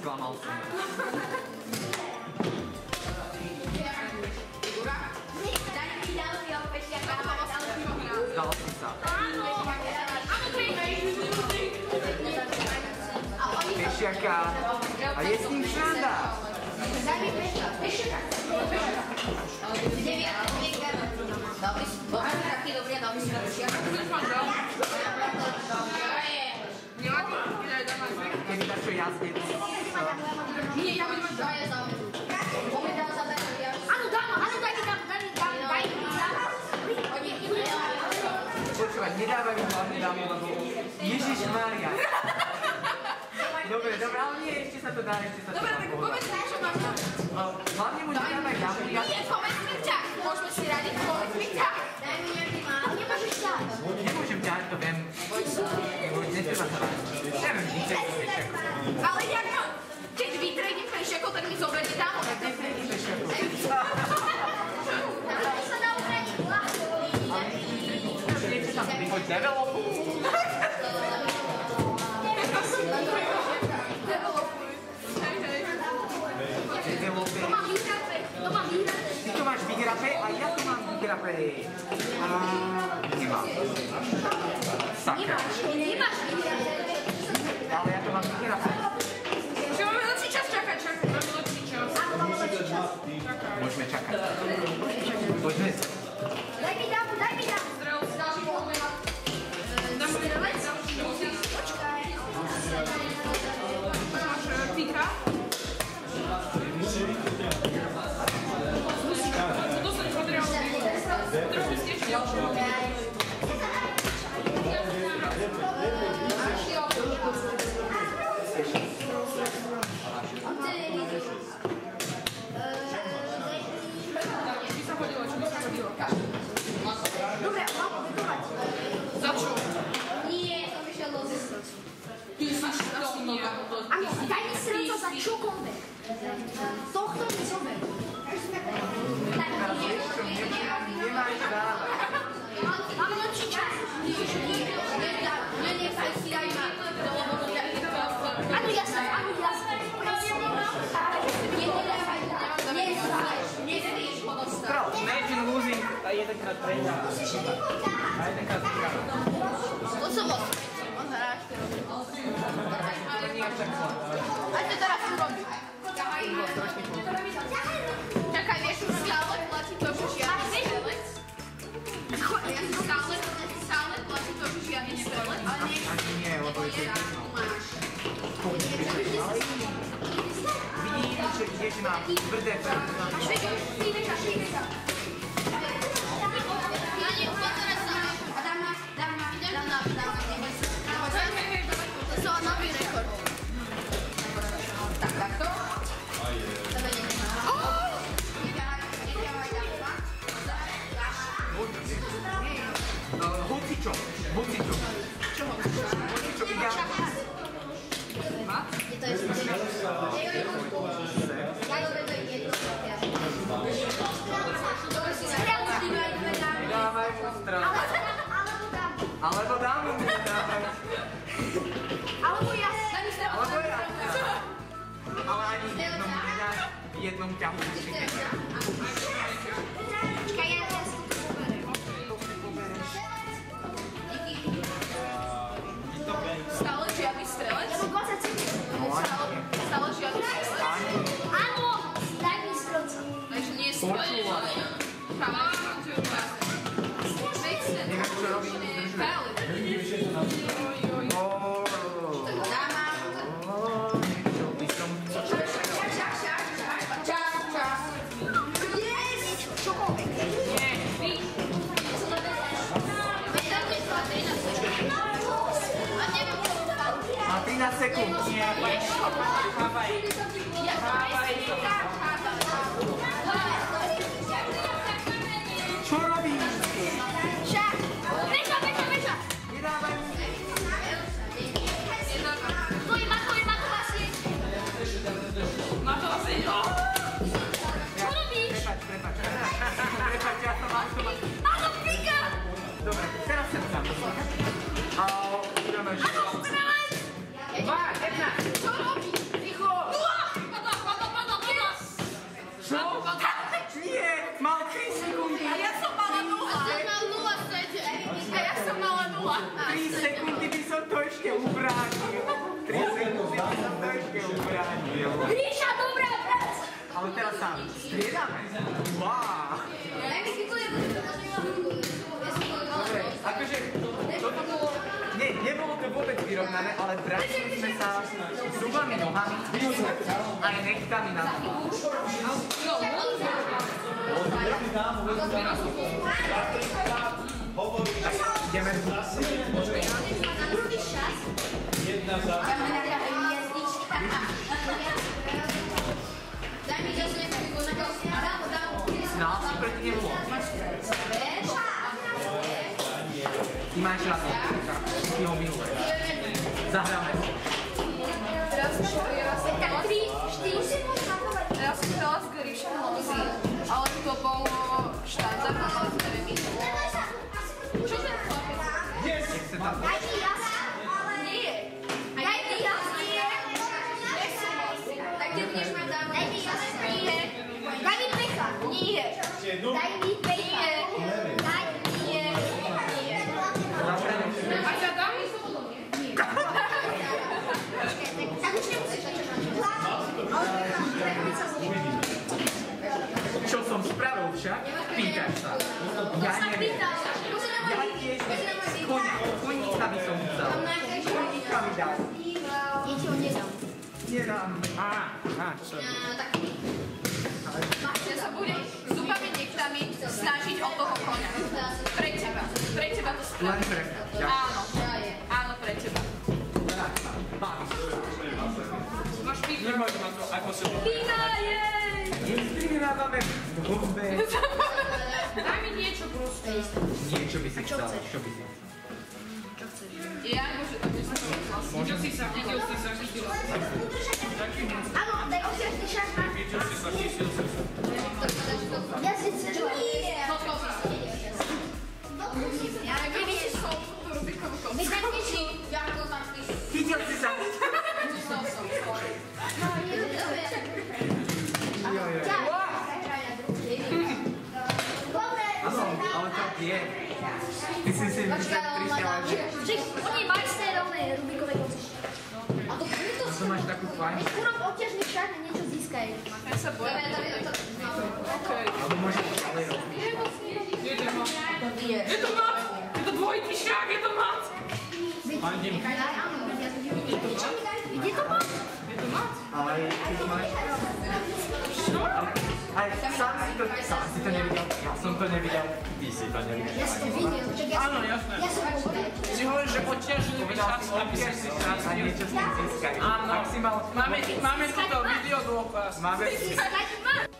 Akože sklamal som. Zdal som sa. Pešiaka. A je s ním sranda. Dobrý, dobrý, taký dobrý, dobrý, Keby takto jazdec. Nie, ja budeme dvaja záveru. Momentálne sa dajme viac. Áno, dám, ale daj mi tam, daj mi tam, daj mi tam. Oni Počúvať, nedávaj mi hlavne dámu, lebo Ježiš Mária. Dobre, dobre, ale nie, ešte sa to dá, ešte sa to dá. Dobre, tak povedz mi, čo mám robiť. Hlavne mu nedávaj dámu. Nie, povedz mi čas, môžeme si radiť. 你给我一百五。一百五倍。一百五倍。你他妈一百倍，他妈一百倍，他妈一百倍，哎呀，他妈一百倍。你妈。三倍。你妈。Głosowo. On zaraz to robi. A ty teraz to robi. Czekaj, wiesz, już Scarlet płaci to, że się ja nie Scarlet. Scarlet, Scarlet płaci to, że ja nie ale nie... Bo to jest... Widzicie, gdzieś mam wydepę. Masz wiedzieć, ile. Ťahu určite. Počkaj, 哈巴伊，哈巴伊。Ale teraz sám. Striedame. Wow. Dobre, akože toto bolo... Nie, nebolo to vôbec vyrovnané, ale vrátili sme sa zubami, nohami, aj nechtami na to. Ideme. Daj mi zase nejakú Dám, dám. Nás proti nemu. Ty máš raz. Ty ho Daj mi pecha. Daj mi A ja dám? Tak už nemusíš načerpať. Čo som spravil však? Pýtaš sa. Ja Sa neviem. pýtal. Ja tiež neviem. Konia, koníka by som chcel. Koníka mi daj. Ja ti ho nedám. Nedám. Á, á, čo? Nie, čo by si chcela? Čo by si chcela? Čo chceš? Ja môžem to myslieť. Môžem si sa, videl si sa, že si Áno, tak si ešte šarpa. Videl si sa, že si Ja si chcem. Nie! Potkal si sa. To máš takú fajn. Nech urob obťažný šach a niečo získaj. Ja sa bojím. Dobre, dobre, to... Okej. Alebo môžeš ďalej robiť. Je to mat. Je. Je to mat. Je to mat. Ale ty to máš... Aj sám si to, sám si to. Ja som to nevidel. Ty si to nevidel. Ja som to videl. Áno, jasné. Ja som ho videl. Si hovoríš, že Povedal šach si aby si si a niečo s tým získaj. Áno. Máme, máme tu to video dôkaz. Máme... Získať má.